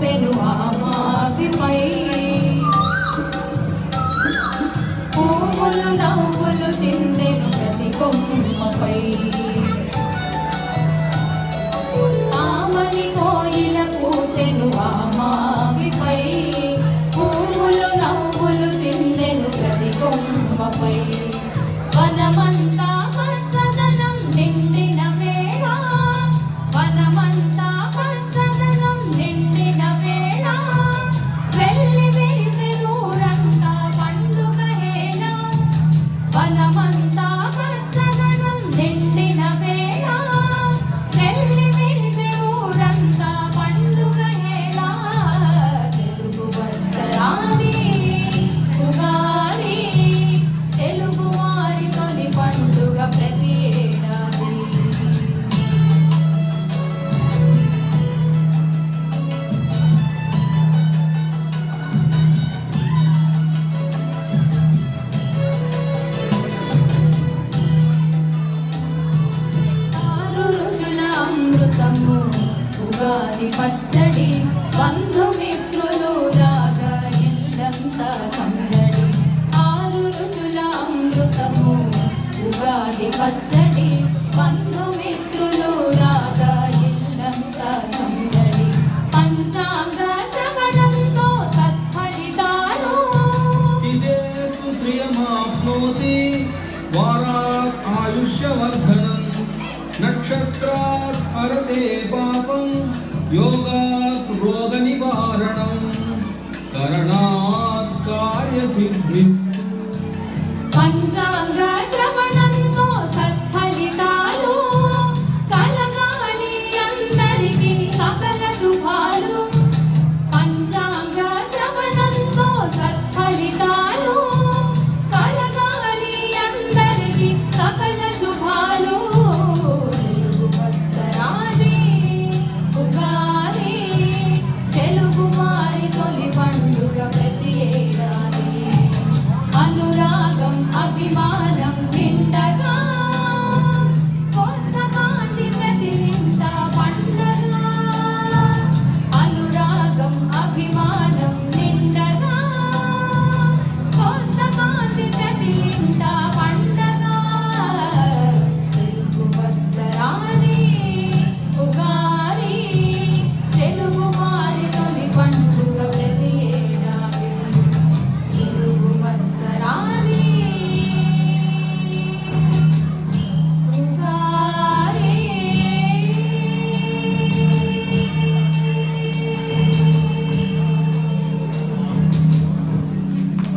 మోసెను ఆ మాపిపై పూములు నవ్వులు చిందెను ప్రతి కొమ్మపై. పచ్చడి పచ్చడి బంధుమిత్రులు రాగా ఇల్లంతా సందడి. ఆరు రుచుల అమృతము ఉగాది పచ్చడి. योगात् रोगनिवारणं करणात् कार्यसिद्धिः।